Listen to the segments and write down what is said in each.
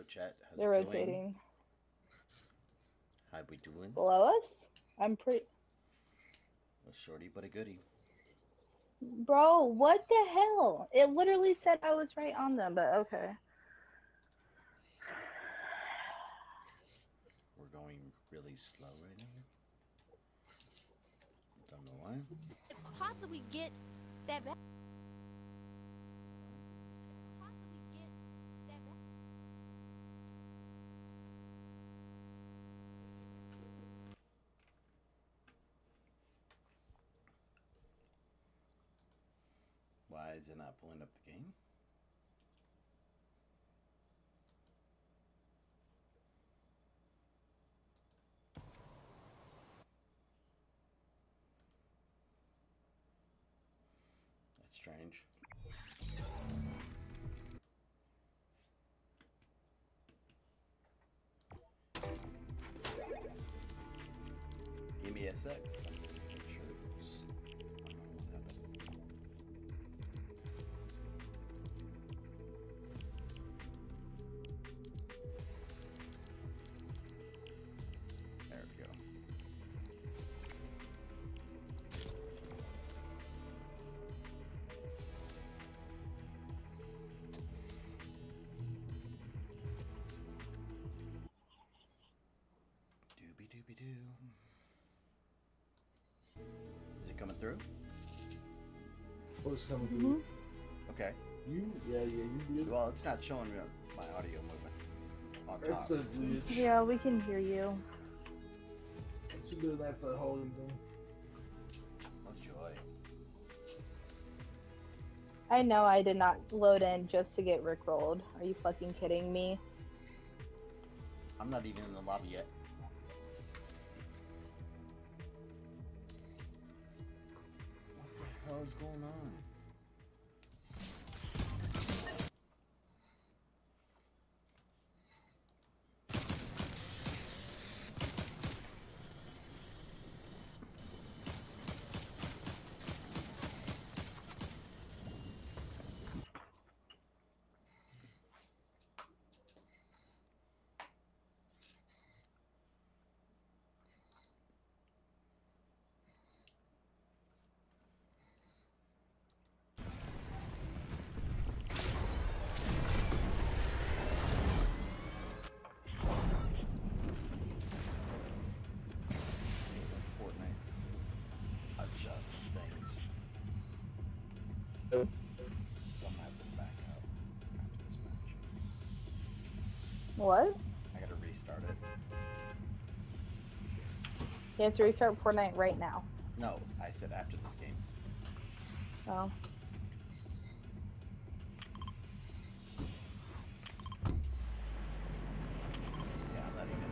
Hello, chat. How's They're it going? rotating. How we doing? Below us? I'm pretty. A shorty but a goodie. Bro, what the hell? It literally said I was right on them, but okay. We're going really slow right now. Don't know why. possibly get that back. Is it not pulling up the game? That's strange. Coming through? What's coming Mhm. through? Okay. You? Yeah, yeah, you good. Well, it's not showing me my audio movement on top. That's a glitch. Yeah, we can hear you. It's doing that the whole thing. Oh joy. I know I did not load in just to get rickrolled. Are you fucking kidding me? I'm not even in the lobby yet. Hell is going on? Fortnite adjusts things. Nope. Some have to back out after this match. What? I gotta restart it. You have to restart Fortnite right now. No, I said after this game. Oh. Yeah, I'm not even.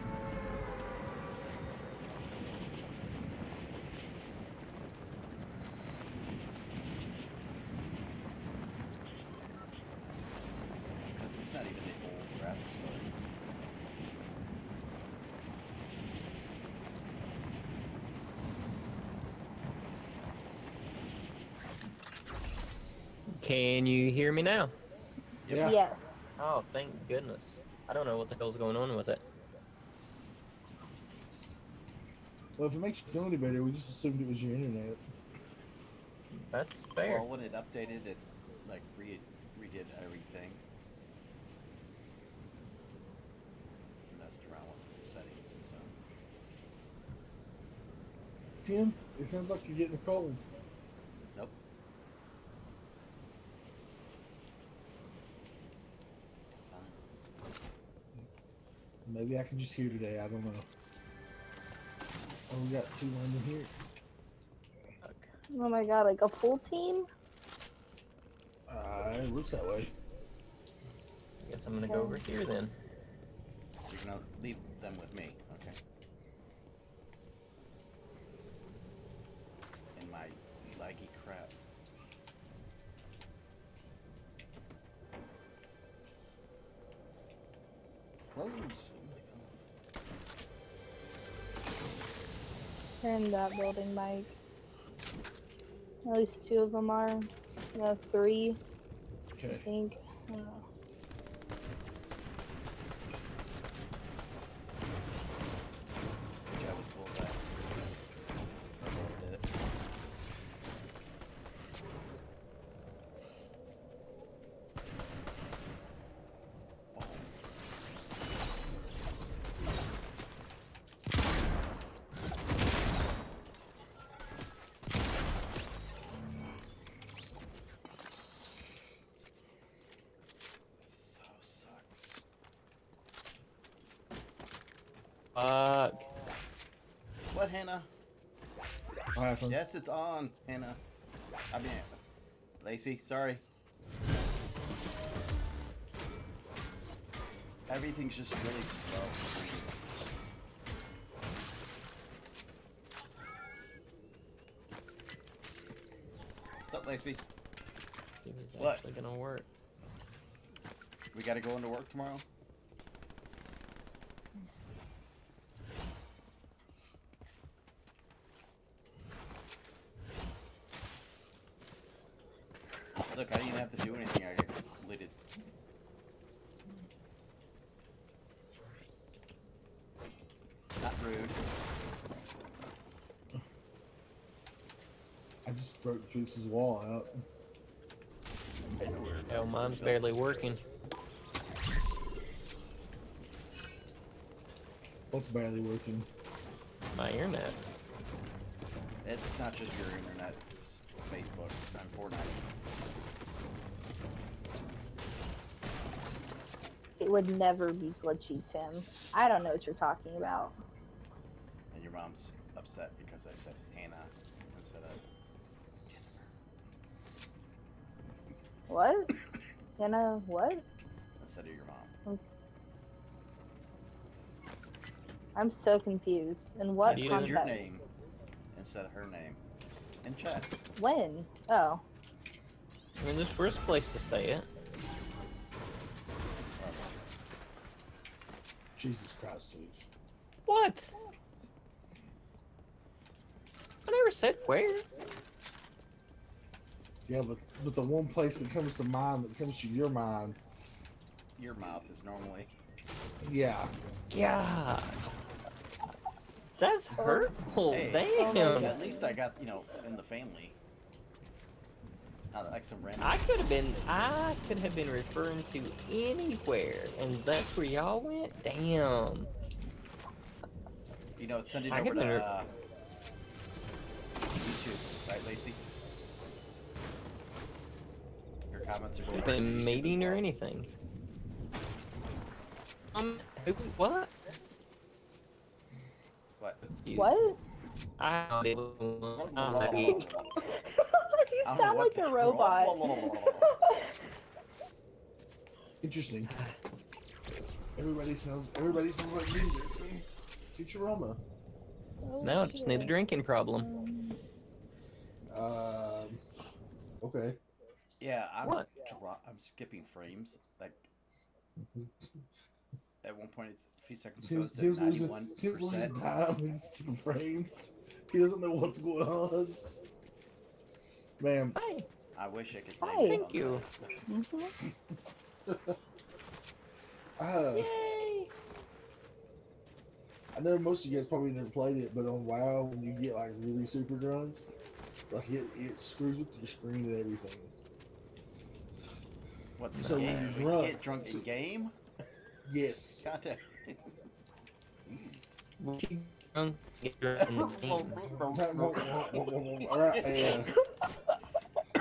Because it's not even the old graphics card. Can you hear me now? Yeah. Yes. Oh, thank goodness. I don't know what the hell's going on with it. Well, if it makes you feel any better, we just assumed it was your internet. That's fair. Well, when it updated, it like re redid everything. Messed around with the settings and stuff. Tim, it sounds like you're getting a cold. Nope. Fine. Maybe I can just hear today. I don't know. Oh, we got two landing here. Oh my god, like a full team? Uh, it looks that way. I guess I'm gonna go over here then. So you're gonna leave them with me, in that building, Mike. At least two of them are. No, three, I Okay. think. I don't know. what, Hannah? Happened? Yes, it's on, Hannah. I mean, Lacey, sorry. Everything's just really slow. What's up, Lacey? If it's What? actually gonna work. We gotta go into work tomorrow? Look, I didn't even have to do anything. I got completed. Not rude. I just broke Juice's wall out. Hell, mine's barely working. What's barely working? My internet. It's not just your internet, it's Facebook and Fortnite. It would never be glitchy, Tim. I don't know what you're talking about. And your mom's upset because I said Hannah instead of What? Hannah, what? instead of your mom. I'm so confused. And what You I didn't- said context? your name instead of her name. In chat. When? Oh. I mean, there's worse place to say it. Jesus Christ, Juice. What? I never said where. Yeah, but but the one place that comes to mind that comes to your mind, Your mouth is normally. yeah. God. That's hurtful. Hey. Oh Damn. At least I got, you know, in the family. Not like some random. I could have been. I could have been referring to anywhere, and that's where y'all went. Damn. You know, send it I over could to never- uh, YouTube, right, Lacey? Your comments are going Could have to been meeting or anything. Um. Who? What? What? What? I don't know. I'm you I don't know sound like a robot. Interesting. Everybody sounds everybody sounds like music. See? Futurama. Oh, Now I just need a drinking problem. Um, Um. Okay. Yeah, I'm What? dro- I'm skipping frames. Like at one point, it's a few seconds ago, Tim's, it Tim's losing, ninety-one percent. time in skipping frames. He doesn't know what's going on. Ma'am, Hi. I wish I could. Hi. Thank you. that. mhm. uh, Yay. I know most of you guys probably never played it, but on WoW, when you get like really super drunk, like it, it screws with your screen and everything. What the So game? you're We drunk- get drunk in game Yes. content. We drunk, get drunk in game. Alright, uh,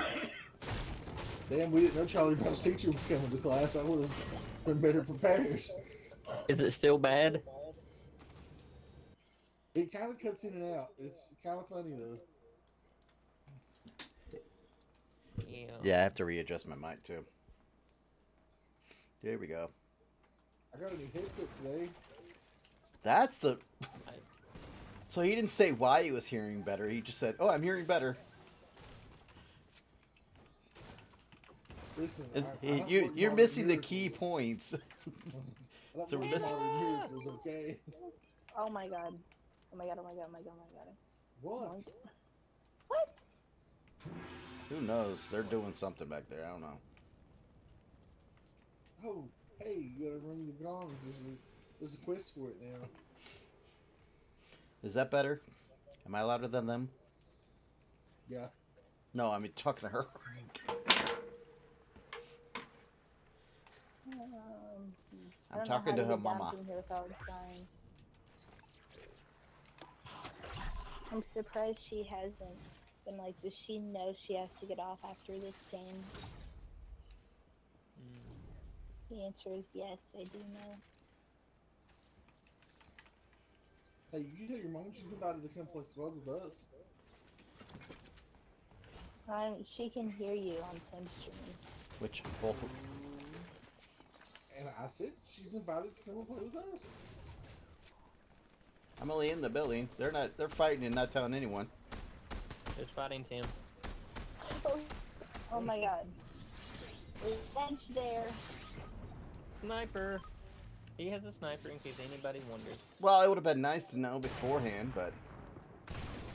damn, we didn't know Charlie Brown's teacher was coming to class. I would have been better prepared. Is it still bad? It kind of cuts in and out. It's kind of funny though. Yeah. Yeah, I have to readjust my mic too. There we go. I got a new headset today. That's the. Nice. So he didn't say why he was hearing better. He just said, "Oh, I'm hearing better." Listen, And I, I you, you're missing the key miracles. points. So we're missing- modern miracles, okay? Oh my god. Oh my god, oh my god, oh my god, oh my god. What? What? Who knows? They're doing something back there. I don't know. Oh, hey, you gotta ring the gongs. There's a there's a quest for it now. Is that better? Am I louder than them? Yeah. No, I mean talking to her. Um, I I'm talking to to her get mama. from here without dying. I'm surprised she hasn't been like, does she know she has to get off after this game? The answer is yes, I do know. Hey, you tell your mom she's invited to come play Squads with us. Um, she can hear you on Tim's stream. Which both And I said she's invited to come and play with us. I'm only in the building. They're not they're fighting and not telling anyone. There's fighting Tim. Oh, oh my god. There's bench there. Sniper. He has a sniper in case anybody wonders. Well, it would have been nice to know beforehand, but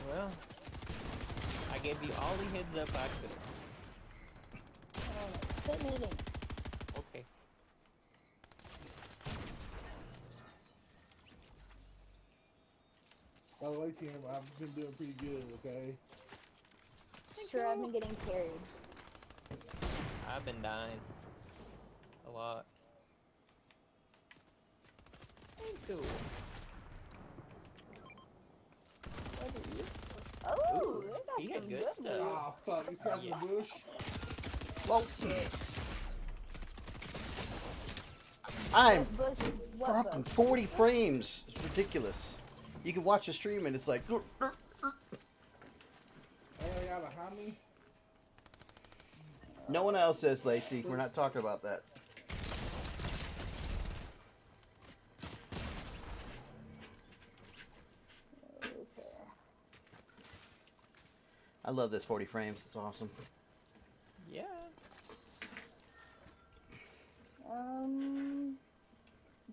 Well, I gave you all the heads up I could. Oh, quit moving. Okay. By the way, Tim, I've been doing pretty good, okay? Sure, I've been getting carried. I've been dying. A lot. Ain't cool. What are you? Oh, Ooh, got he had some good good stuff. loot. Ah, fuck, these guys Yeah. in bush. well, I'm What fucking 40 frames. It's ridiculous. You can watch the stream and it's like Hey, they behind me. no one else says Lacey. We're not talking about that. I love this 40 frames. It's awesome. Yeah. Um,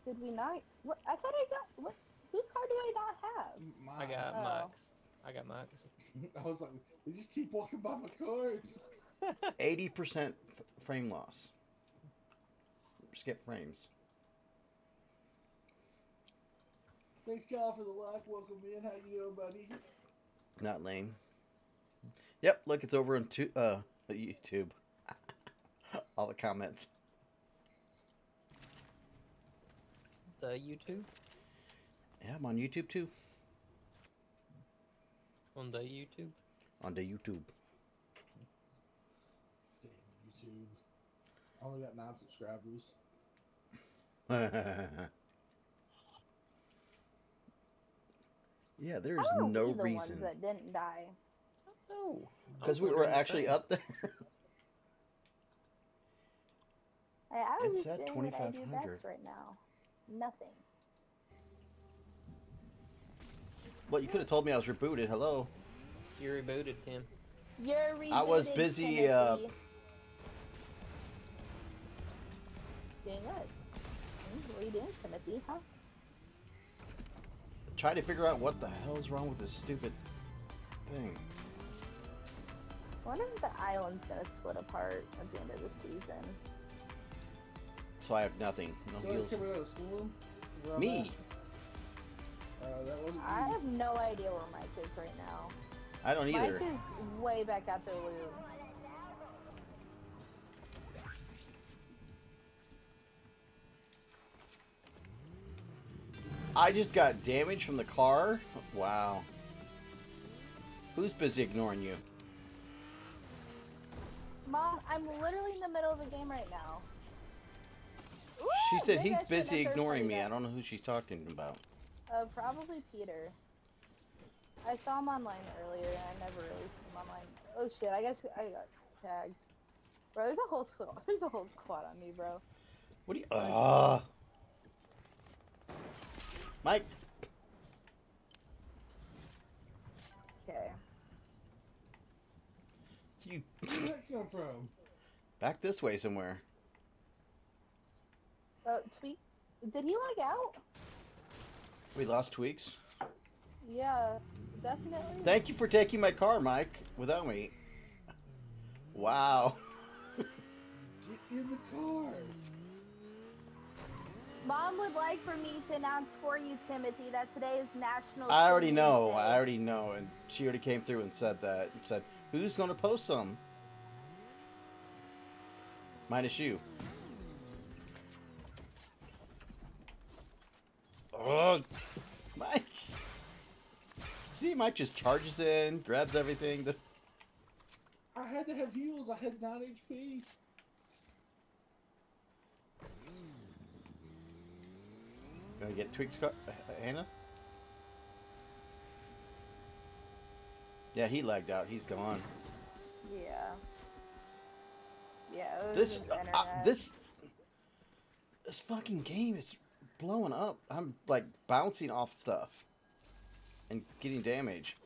did we not? What? I thought I got. What? Whose car do I not have? My, I got Oh. Max. I got Max. I was like, they just keep walking by my car. 80% frame loss. Skip frames. Thanks, Kyle, for the like. Welcome in. How you doing, buddy? Not lame. Yep, look, it's over on tu- uh, YouTube. All the comments. The YouTube? Yeah, I'm on YouTube too. On the YouTube? On the YouTube. Damn, YouTube. I only got nine subscribers. yeah, there's How are no we the ones reason. that didn't die? No. Because we were actually up there. I, I was It's at doing what I do 2500. right now. Nothing. well, you could have told me I was rebooted. Hello. You rebooted, Tim. You're rebooted. I was rebooted, busy, uh, Doing what? Hmm, What are you doing, Timothy? Huh? Trying to figure out what the hell's wrong with this stupid thing. I wonder if the island's gonna split apart at the end of the season. So I have nothing. No Somebody's heals. coming out of storm. Where I'm Me. at. Uh, that wasn't I have no idea where Mike is right now. I don't either. Mike is way back out there, Lou. I just got damage from the car. Wow. Who's busy ignoring you? Mom, I'm literally in the middle of a game right now. She Ooh, said he's busy ignoring me. I don't know who she's talking about. Uh, probably Peter. I saw him online earlier, and I never really seen him online. Oh shit! I guess I got tagged. Bro, there's a whole squad. There's a whole squad on me, bro. What do you? Ah. Mike. Okay. So you Where'd that come from? back this way somewhere. Uh, tweaks. Did he lag out? We lost tweaks. Yeah, definitely. Thank you for taking my car, Mike. Without me. Wow. Get in the car. Mom would like for me to announce for you, Timothy, that today is National. I already know. Day. I already know. And she already came through and said that. And said, "Who's going to post some?" Minus you. Oh, Mike. See, Mike just charges in, grabs everything. This I had to have heals. I had 9 HP. gonna get tweaks, car- uh, Hannah. Yeah, he lagged out. He's gone. Yeah. Yeah. This, uh, internet. this, this fucking game is blowing up. I'm like bouncing off stuff and getting damage.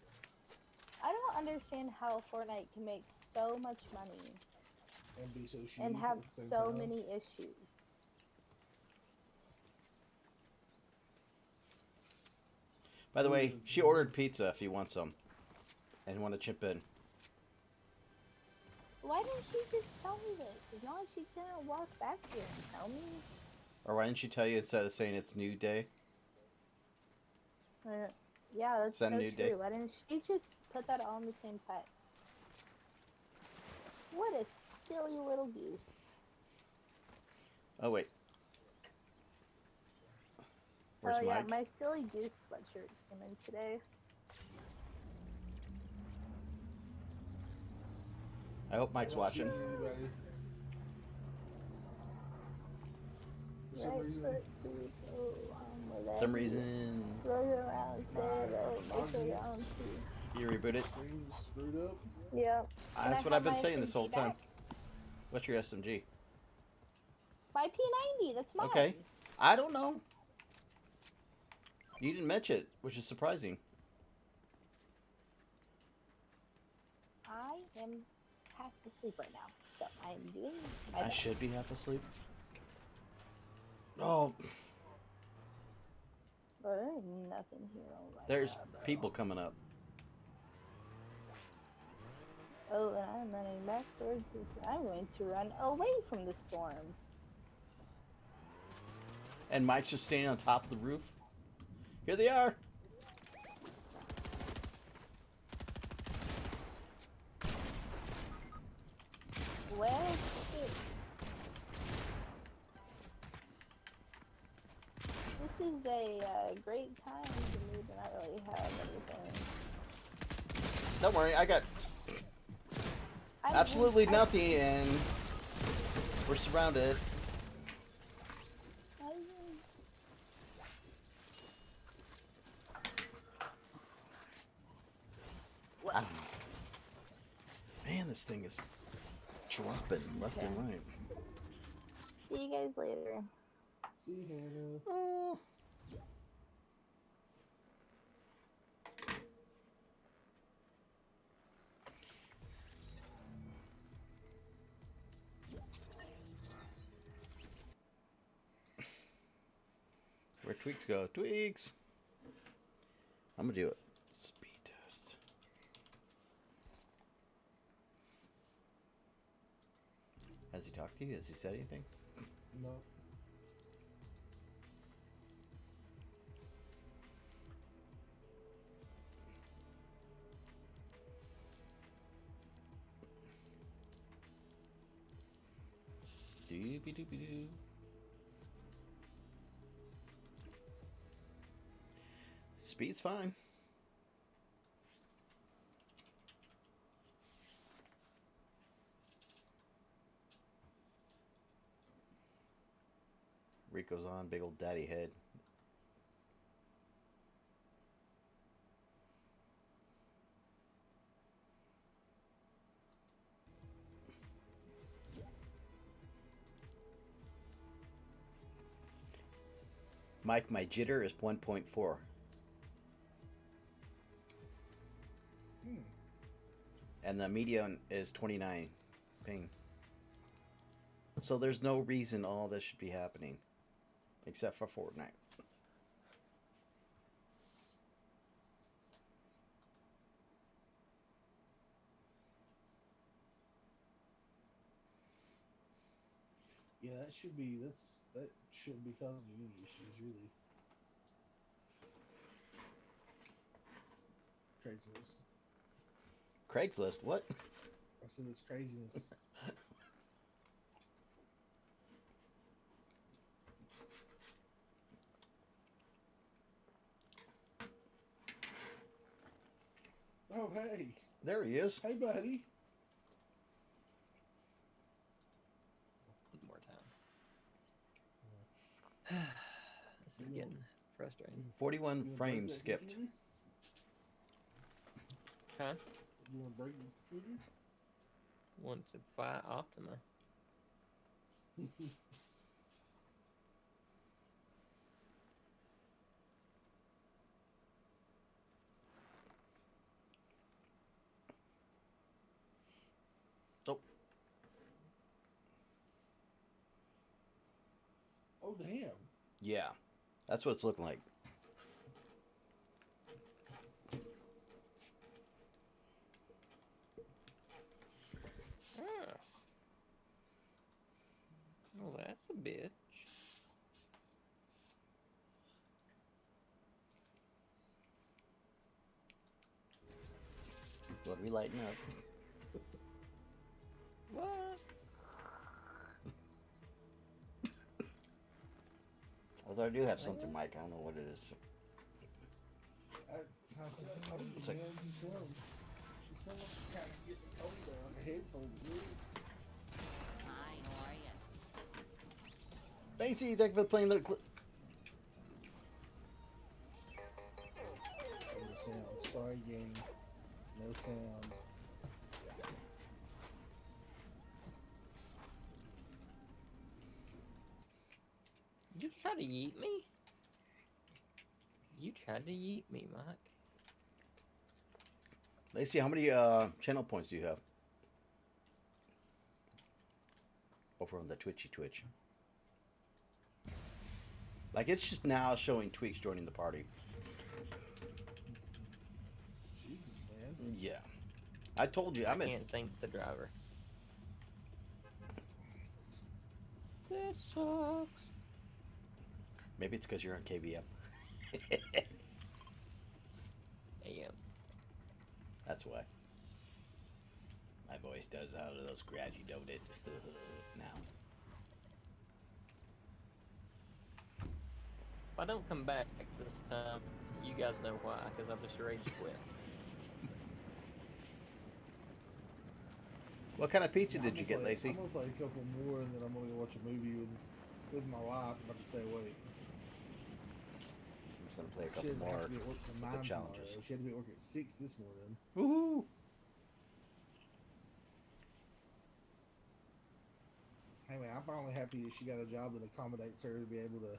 I don't understand how Fortnite can make so much money And be so shitty and have so time. many issues. By the way, she ordered pizza if you want some, and want to chip in. Why didn't she just tell me this? As long as she didn't walk back here and tell me. Or why didn't she tell you instead of saying it's new day? Uh, yeah, that's so new true. day. Why didn't she just put that all in the same text? What a silly little goose. Oh wait. Where's oh yeah, Mike? my silly goose sweatshirt came in today. I hope Mike's watching. For some reason, foot, boot, with For some reason, Roll it around, say it, make sure you Nonsense. don't see. you reboot it. screen is screwed up. Yeah. Ah, that's I what I've been saying this SMG whole time. What's your SMG? My P90, that's mine. Okay. I don't know. You didn't mention it, which is surprising. I am half asleep right now, so I'm doing my I best. should be half asleep. Oh, Bro, there nothing here. My there's God, bro. people coming up. Oh, and I'm running back towards this. I'm going to run away from the storm. And Mike's just standing on top of the roof. Here they are. Well, shit. This is a uh, great time for me to not really have anything. Don't worry, I got I'm- absolutely I- nothing, and we're surrounded. I- I don't know. Man, this thing is dropping left and right. See you guys later. See Hannah. Oh. Where tweaks go? Tweaks. I'm gonna do it. Speed test. Has he talked to you? Has he said anything? No. Doobie doobie doo. Speed's fine. Rico's on, big old daddy head. Mike, my jitter is 1.4. Hmm. And the median is 29 ping. So there's no reason all this should be happening. Except for Fortnite. Yeah, that should be that's that shouldn't be causing any issues really. Craziness. Craigslist, what? I said it's craziness. oh hey, There he is. hey buddy. One more time. this is getting frustrating. Mm-hmm. 41 frames skipped. cookie? Huh? You want to break the computer? Want to fight Optima. oh damn! Yeah, that's what it's looking like. Ah. Well, that's a bitch. What are we lighting up? What? Although I do have something, Mike. I don't know what it is. It's like-. Hi, are you? You for playing the clip. No sound. Sorry, gang. No sound. You tried to yeet me? You tried to yeet me, Mike. Lacey, how many uh, channel points do you have? Over on the Twitchy Twitch. Like it's just now showing tweaks joining the party. Jesus, man. Yeah. I told you, I'm I in. can't thank the driver. This sucks. Maybe it's because you're on KBF. Damn. That's why. My voice does out of those scratchy, don't it? now. If I don't come back this time, you guys know why, because I've just rage quit. What kind of pizza did you get, play- Lacey? I'm gonna play a couple more, and then I'm gonna go watch a movie with with my wife. I'm about to stay awake. I'm gonna play a She couple doesn't have more. to work till nine challenges. tomorrow. She had to be at work at six this morning. Woohoo! Hey man, I'm finally happy that she got a job that accommodates her to be able to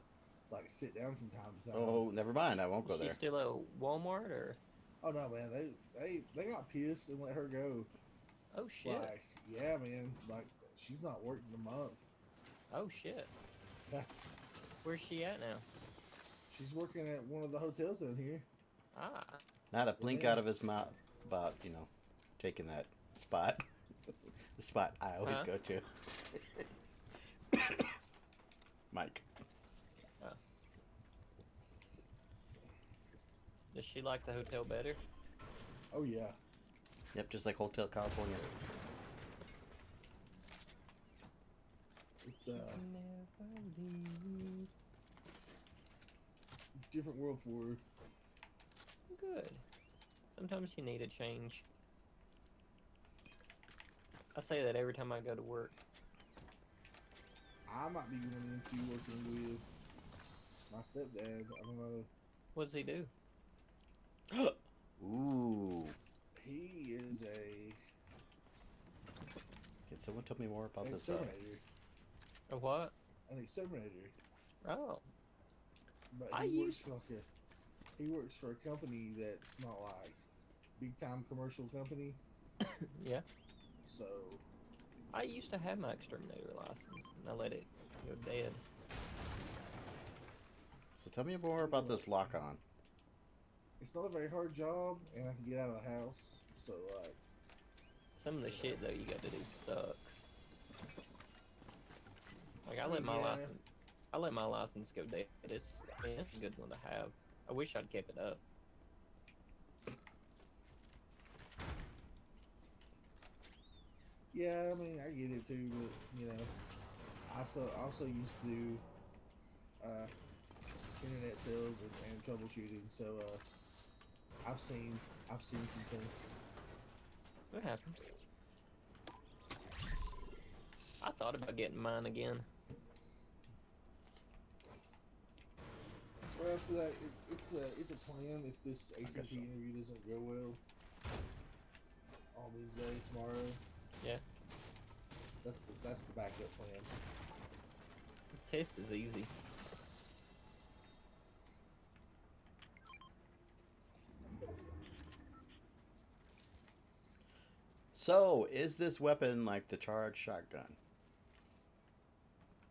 like sit down from time to time. Oh, never mind. I won't go Is she there. still at Walmart or? Oh no, man, they they they got pissed and let her go. Oh shit! Like, yeah, man, like she's not working a month. Oh shit! Yeah. Where's she at now? She's working at one of the hotels down here. Ah, Not a blink Yeah. out of his mouth about, you know, taking that spot. the spot I always Huh? go to. Mike. does she like the hotel better? Oh yeah, Yep, just like Hotel California. it's uh Never leave. Different world for her. Good. Sometimes you need a change. I say that every time I go to work. I might be going into working with my stepdad. I don't know. What does he do? Ooh. He is a Can someone tell me more about an this? Uh, exterminator. A what? An exterminator. Oh, But I he works used- for like a he works for a company that's not like big time commercial company. yeah. So I used to have my exterminator license, and I let it go dead. so tell me more about this lock on. it's not a very hard job, and I can get out of the house. So like, Some of the shit though you got to do sucks. Like I let my Yeah. license, I let my license go dead. It's, I mean, it's a good one to have. I wish I'd kept it up. yeah, I mean I get it too, but you know, I also also used to do uh, internet sales and, and troubleshooting. So uh, I've seen I've seen some things. What happens. I thought about getting mine again. Well, after that, it, it's a it's a plan. If this ACT so. interview doesn't go well, on Wednesday tomorrow. Yeah. That's the, that's the backup plan. Test is easy. So, is this weapon like the charged shotgun?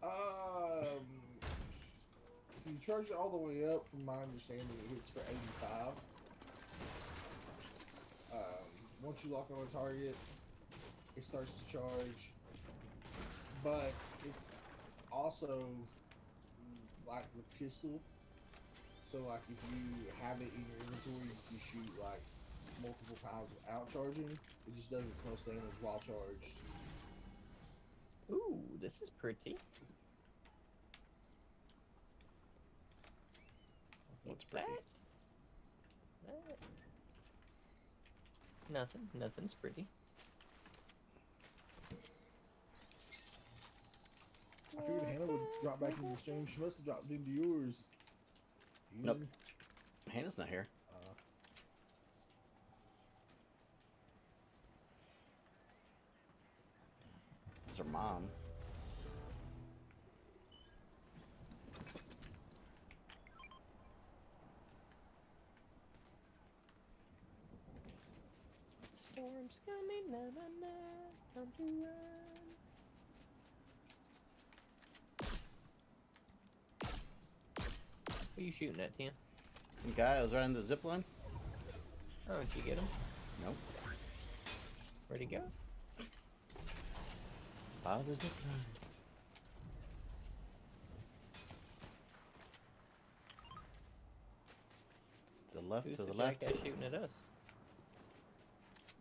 Um, if you charge it all the way up, from my understanding, it hits for 85. Um, once you lock on a target, it starts to charge. But it's also like with pistol. So like if you have it in your inventory, you can shoot like multiple times without charging. It just does its most damage while charged. Ooh, this is pretty. What's pretty? That, that. Nothing. Nothing's pretty. I figured Hannah would drop back into the stream. She must have dropped into yours. Nope. Hannah's not here. Uh, It's her mom. Storm's coming, na na na. Time to run. Who you shooting at, Tim? Some guy was riding the zip line. Oh, did you get him? Nope. Where'd he go? Follow the zip line. To the left, Who's to the, the left. jackass shooting at us?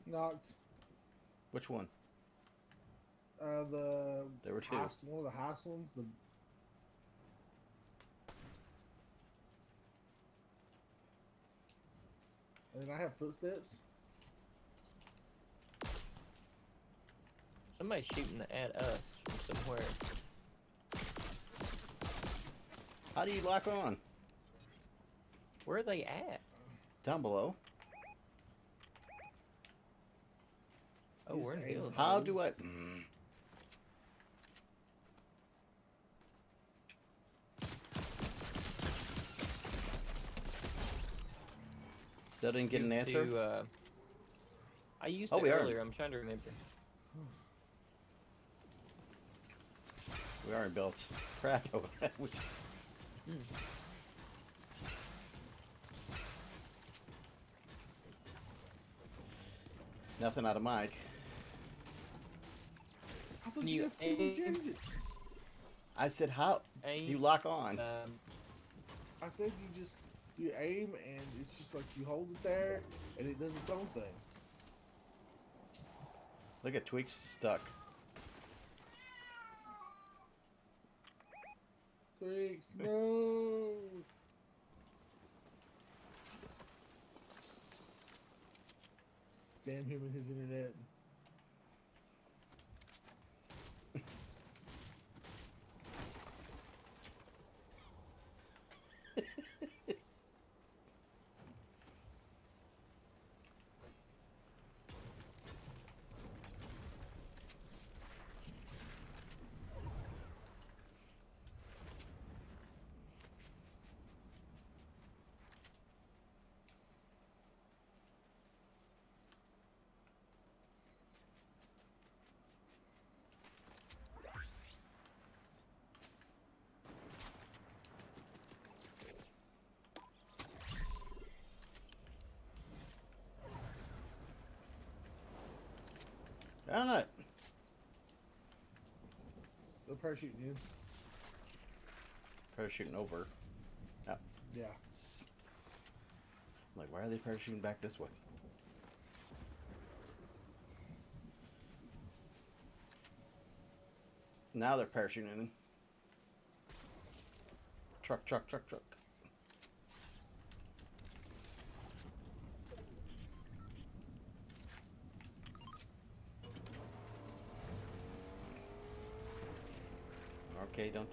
Knocked. Which one? Uh, the There were two. highest, one of the highest ones. The and then I have footsteps. Somebody's shooting at us from somewhere. How do you lock on? Where are they at? Down below. Oh, we're in field. How do I? Mm. Still didn't get an To, answer. uh, I used Oh, it we are. earlier. I'm trying to remember. We aren't built. Crap. We- Nothing out of Mike. I thought You you guys said to change it. I said, how do you lock on? Um, I said you just you aim and it's just like you hold it there and it does its own thing. Look at Tweaks stuck. Twigs, no. Damn him and his internet. I don't know. The parachute in. Parachuting over. Yeah. Like, why are they parachuting back this way? Now they're parachuting in. Truck, truck, truck, truck. Okay, don't.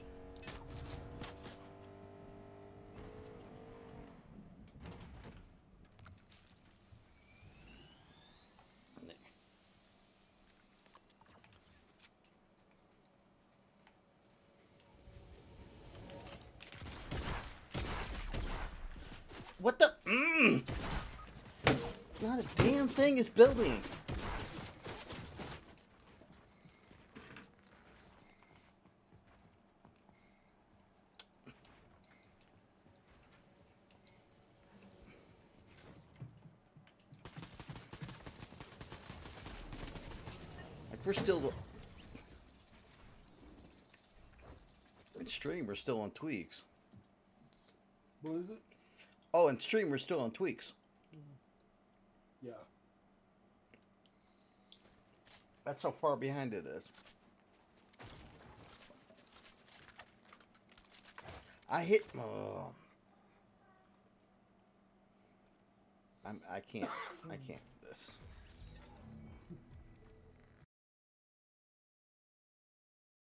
What the? Mm! Not a damn thing is building. Like we're still in stream. We're still on tweaks. What is it? Oh, and stream we're still on tweaks. Yeah. That's how far behind it is. I hit. Oh. I'm. I can't. I can't do this.